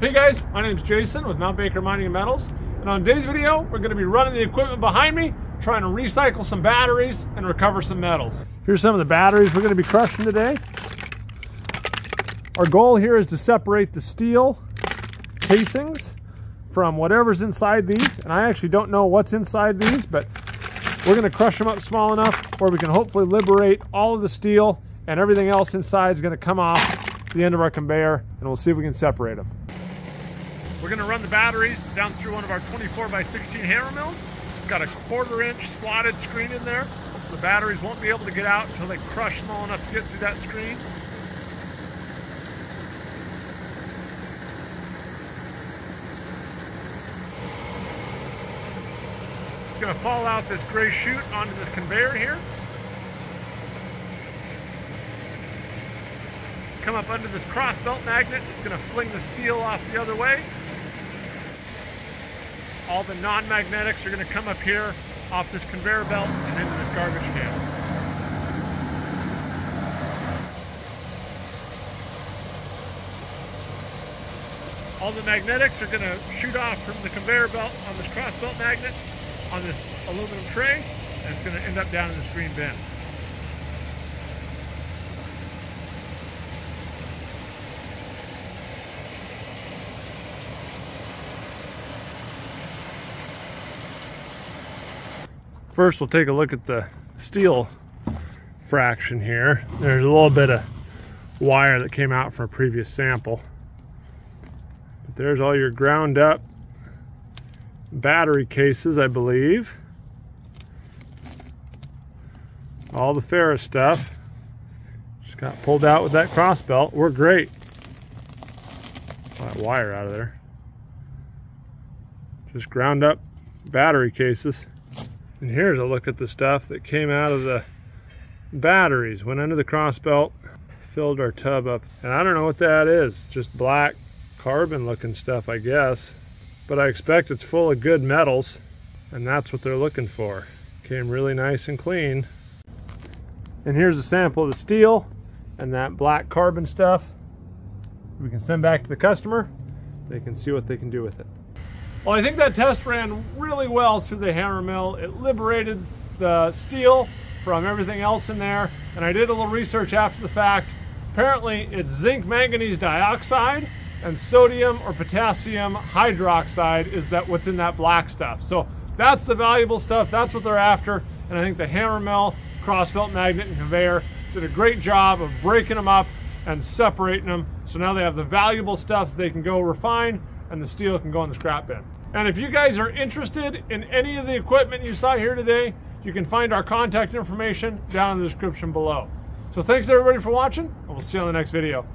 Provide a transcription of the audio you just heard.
Hey guys, my name is Jason with Mount Baker Mining and Metals, and on today's video, we're going to be running the equipment behind me, trying to recycle some batteries and recover some metals. Here's some of the batteries we're going to be crushing today. Our goal here is to separate the steel casings from whatever's inside these, and I actually don't know what's inside these, but we're going to crush them up small enough where we can hopefully liberate all of the steel and everything else inside is going to come off the end of our conveyor, and we'll see if we can separate them. We're gonna run the batteries down through one of our 24 by 16 hammer mills. It's got a quarter inch slotted screen in there. The batteries won't be able to get out until they crush small enough to get through that screen. It's gonna fall out this gray chute onto this conveyor here. Come up under this cross belt magnet. It's gonna fling the steel off the other way all the non-magnetics are going to come up here off this conveyor belt and into this garbage can. All the magnetics are going to shoot off from the conveyor belt on this cross belt magnet on this aluminum tray and it's going to end up down in this green bin. First, we'll take a look at the steel fraction here. There's a little bit of wire that came out from a previous sample. But there's all your ground up battery cases, I believe. All the ferrous stuff. Just got pulled out with that cross belt. We're great. that wire out of there. Just ground up battery cases. And here's a look at the stuff that came out of the batteries. Went under the cross belt, filled our tub up. And I don't know what that is. Just black carbon looking stuff, I guess. But I expect it's full of good metals. And that's what they're looking for. Came really nice and clean. And here's a sample of the steel and that black carbon stuff. We can send back to the customer. They can see what they can do with it. Well, I think that test ran really well through the hammer mill. It liberated the steel from everything else in there. And I did a little research after the fact. Apparently it's zinc manganese dioxide and sodium or potassium hydroxide is that what's in that black stuff. So that's the valuable stuff. That's what they're after. And I think the hammer mill, crossbelt magnet and conveyor did a great job of breaking them up and separating them. So now they have the valuable stuff that they can go refine and the steel can go in the scrap bin. And if you guys are interested in any of the equipment you saw here today, you can find our contact information down in the description below. So thanks everybody for watching, and we'll see you on the next video.